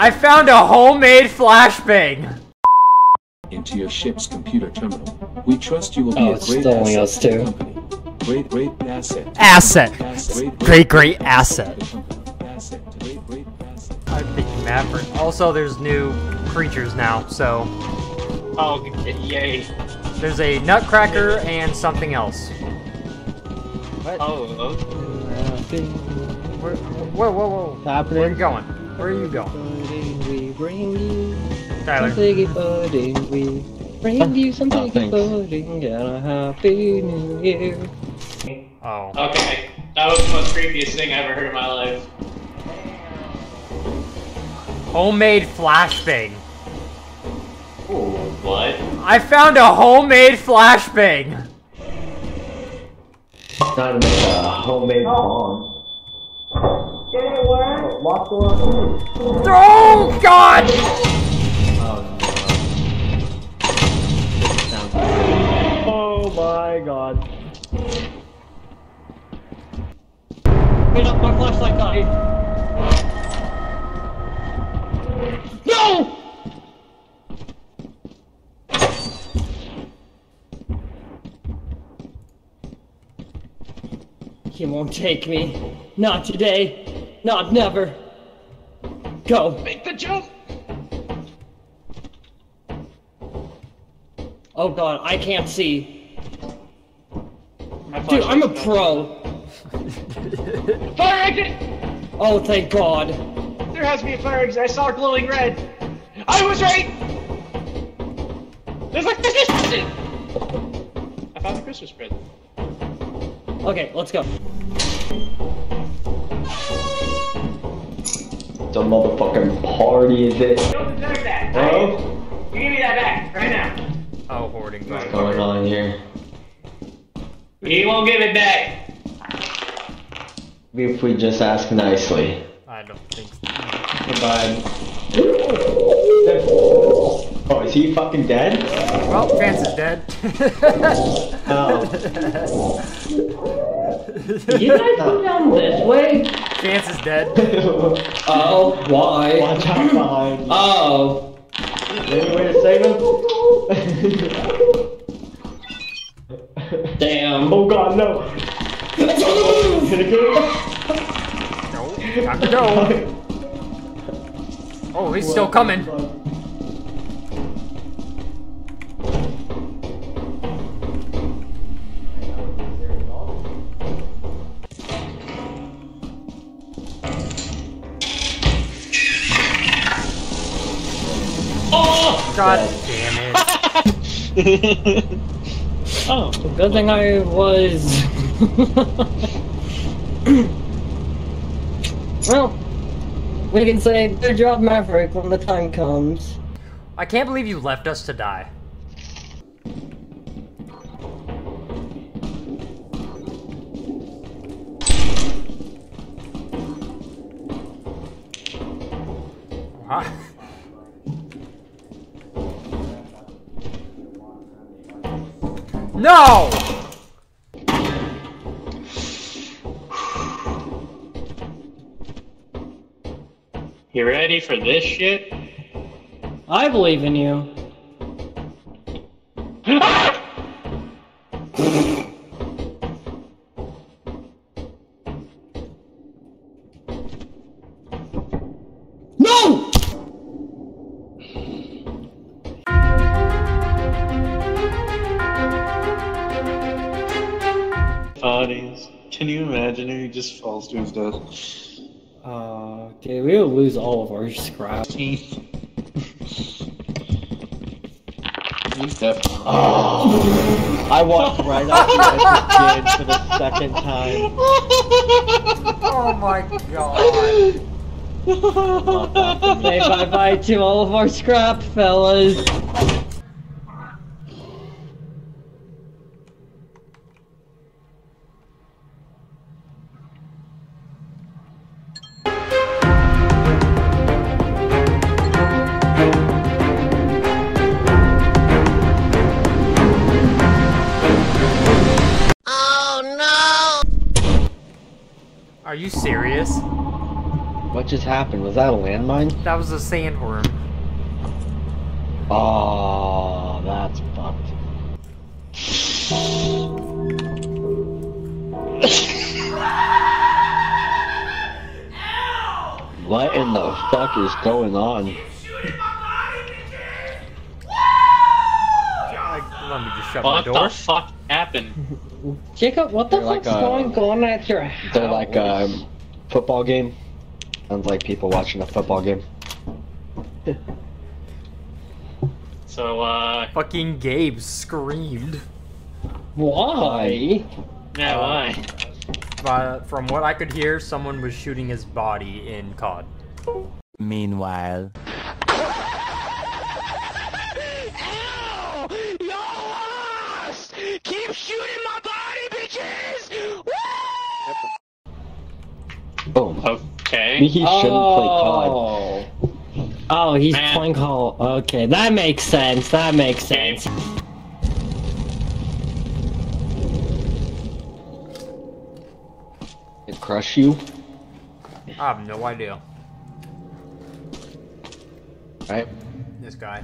I found a homemade flashbang! into your ship's computer terminal. We trust you will be Oh, a great asset to the company. Great, great asset. Asset! Asset. Great, great asset. to the company. Asset. Great, great asset. I think Maverick. Also, there's new creatures now, so Oh, yay. there's a nutcracker and something else. What? Oh, oh. Where, whoa, whoa, whoa. Where are you going? Where are you going? Pudding, we bring you Tyler. some piggy pudding. We bring you some Oh, piggy thanks. pudding and a happy new year. Oh. Okay. That was the most creepiest thing I ever heard in my life. Homemade flashbang. Oh, what? I found a homemade flashbang! Not a homemade bomb. Oh, God! Oh no. Oh my god. Wait up, my flashlight died. No! He won't take me. Not today. Not never. Go. Make the jump! Oh god, I can't see. Dude, I'm a pro. Fire exit! Oh, thank god. There has to be a fire exit. I saw glowing red. I was right! There's a Christmas present! I found the Christmas present. Okay, let's go. It's a motherfucking party, is it? Don't deserve that. Hello? You give me that back, right now. Oh, hoarding. What's going on here? He won't give it back. If we just ask nicely. I don't think so. Goodbye. Oh, is he fucking dead? Well, Vance is dead. Oh. You guys go down this way? Vance is dead. Oh, why? Watch out behind. you. Oh. Any way to save him? Damn. Oh god, no. Can it go? No, time to go. Oh, he's still coming. God damn it. Oh. Good thing I was. well, we can say good job, Maverick, when the time comes. I can't believe you left us to die. Huh? No! You ready for this shit? I believe in you. lose all of scrap. He's definitely. I walked right up to Edward Jin for the second time. Oh my god. Not that for me. Say bye bye to all of our scrap, fellas. You serious? What just happened? Was that a landmine? That was a sandworm. Oh, that's fucked. What in the fuck is going on? Let me just shut my What the fuck happened? Jacob, what the They're like, fuck's uh, going on at your house? They're like a football game. Sounds like people watching a football game. So, uh, Fucking Gabe screamed. Why? yeah, Uh, why? But from what I could hear, someone was shooting his body in COD. Meanwhile. Boom. Okay. He shouldn't play oh. COD. Oh. Oh, he's Man. playing Call. Okay, that makes sense. That makes Okay. sense. It crush you? I have no idea. Right? This guy.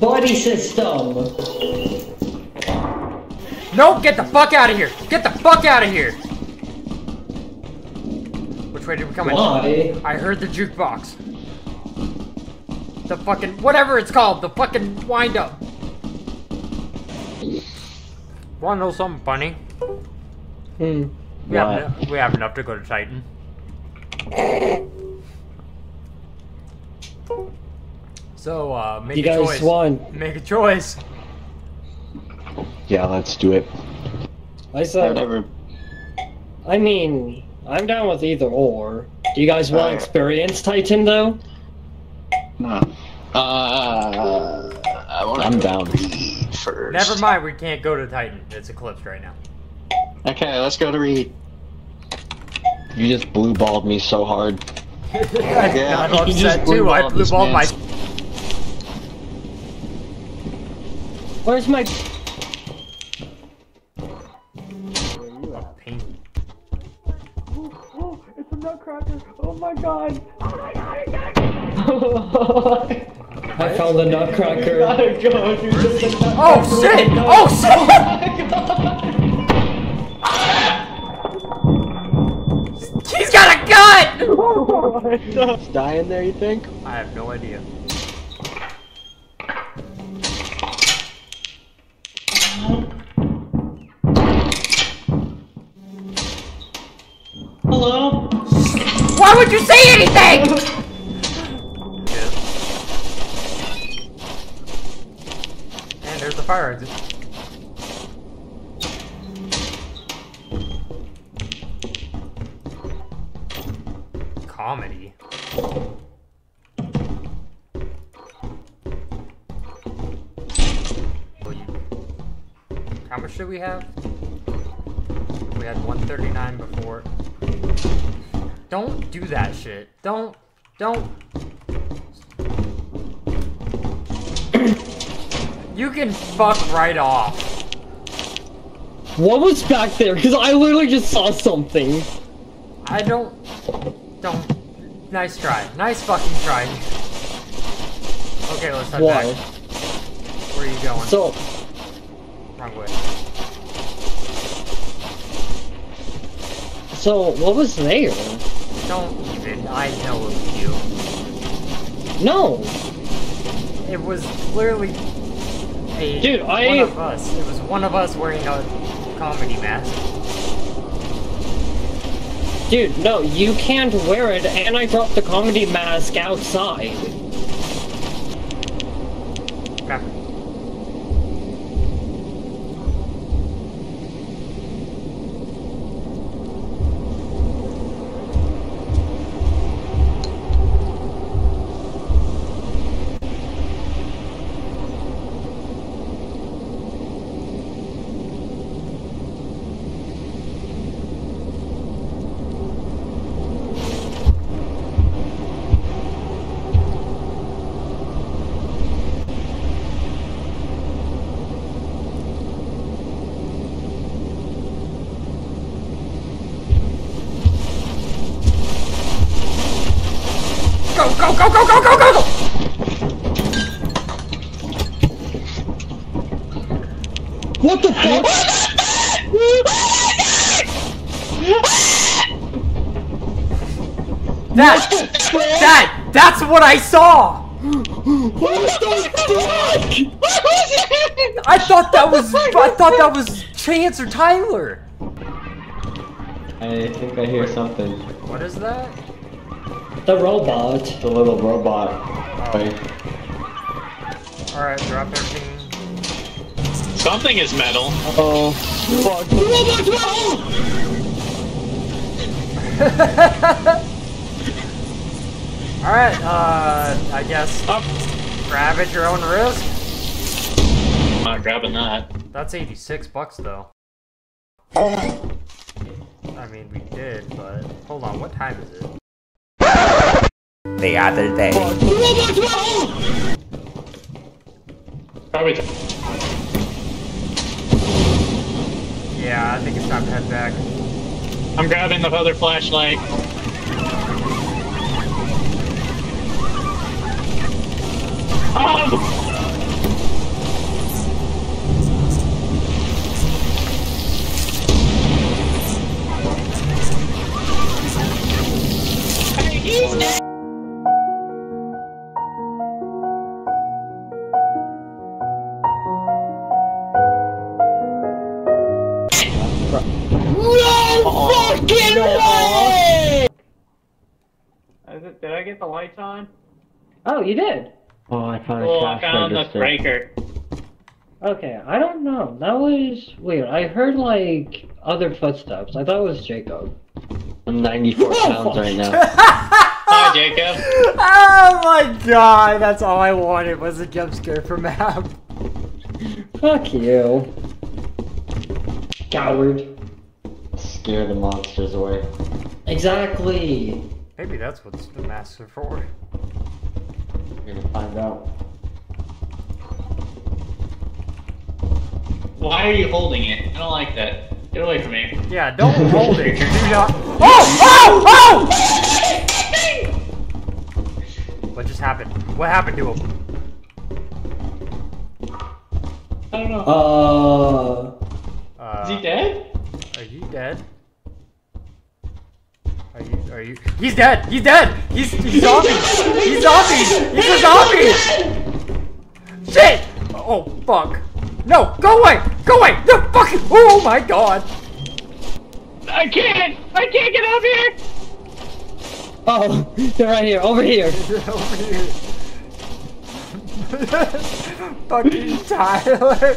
Body system. No, get the fuck out of here! Get the fuck out of here! Which way did we come in? I heard the jukebox. The fucking whatever it's called, the fucking wind up. Wanna know something funny? Hmm. We have, What? we have enough to go to Titan. So, uh, make You a guys choice. won. Make a choice. Yeah, let's do it. I said. Whatever. I mean, I'm down with either or. Do you guys want Alright. experience Titan though? No. Uh, I want I'm down. First. Never mind, we can't go to Titan. It's eclipsed right now. Okay, let's go to Rend. You just blue balled me so hard. Yeah, I'm you just upset too. I blue-balled blue this my. man. Where's my? Paint. It's a nutcracker! Oh my god! Oh oh I found the nutcracker. Oh shit! Oh, oh shit! He's got a gun! It's dying there, you think? I have no idea. Hello? Why would you say anything? And there's the fire exit. Comedy. How much do we have? We had 139 before. Don't do that shit. Don't. Don't. You can fuck right off. What was back there? Because I literally just saw something. I don't. Don't. Nice try. Nice fucking try. Okay, let's head Why? back. Where are you going? So, Wrong way. so what was there? Don't even. I know of you. No. It was clearly a Dude, I- of us. It was one of us wearing a comedy mask. Dude, no, you can't wear it, and I dropped the comedy mask outside. That, that, that's what I saw! I thought that was, I thought that was Chance or Tyler. I think I hear something. What is that? The robot. The little robot. Oh. Wait. Alright, drop everything. Something is metal. Oh. Alright, uh, I guess Up. grab at your own risk. Not grabbing that. That's 86 bucks though. I mean, we did, but hold on, what time is it? The other day. Probably. Yeah, I think it's time to head back. I'm grabbing the other flashlight. Oh! Is it- Did I get the lights on? Oh, you did? Oh, I found a Oh, I cash found the register. breaker. Okay, I don't know. That was weird. I heard like other footsteps. I thought it was Jacob. I'm 94 pounds right now. Hi, Jacob. Oh my god, that's all I wanted was a jump scare for map. Fuck you. Coward. Scare the monsters away. Exactly. Maybe that's what the masks are for. We're gonna find out. Why are you holding it? I don't like that. Get away from me. Yeah, don't hold it. Do not. Oh! Oh! Oh! What just happened? What happened to him? I don't know. Uh. Uh, Is he dead? Are you dead? Are you? He's dead. He's dead. He's he's zombie. He's zombie. He's a zombie. Shit! Oh fuck! No! Go away! Go away! No fucking! Oh my god! I can't! I can't get up here! Oh, they're right here. Over here. Over here. fucking Tyler.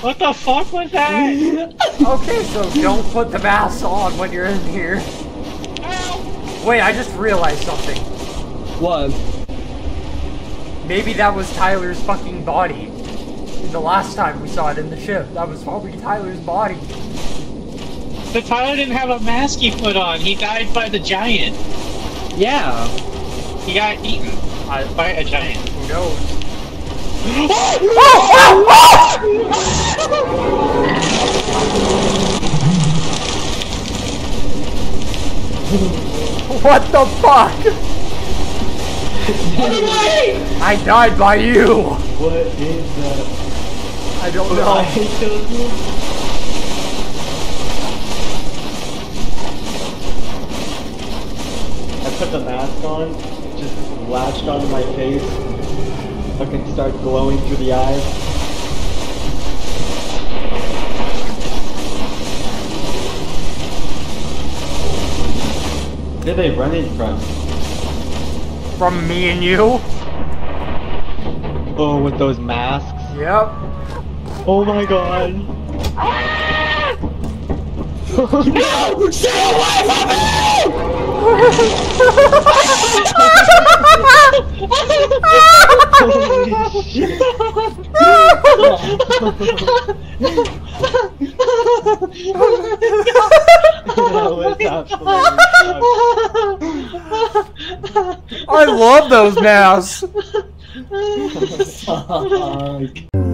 What the fuck was that? Okay, so don't put the mask on when you're in here. Wait, I just realized something. What? Maybe that was Tyler's fucking body. The last time we saw it in the ship, that was probably Tyler's body. The Tyler didn't have a mask he put on. He died by the giant. Yeah. He got eaten I, by a giant. who knows? What the fuck? I died by you. What is that? I don't know. killed you? I put the mask on, just latched onto my face. Fucking start glowing through the eyes. Where are they running from? From me and you? Oh, with those masks? Yep. Oh my god. No! Stay away from me! Holy shit. that was absolutely I love those masks. fucked.